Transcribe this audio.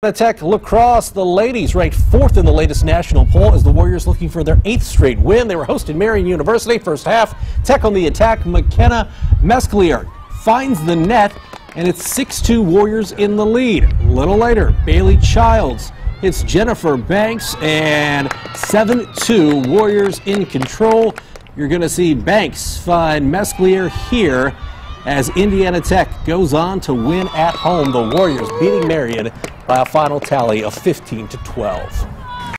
Tech lacrosse, the ladies ranked fourth in the latest national poll as the Warriors looking for their eighth straight win. They were hosted Marian University first half. Tech on the attack. McKenna Mescalier finds the net, and it's 6-2 Warriors in the lead. A little later, Bailey Childs hits Jennifer Banks, and 7-2 Warriors in control. You're going to see Banks find Mescalier here as Indiana Tech goes on to win at home. The Warriors beating Marian by a final tally of 15 to 12.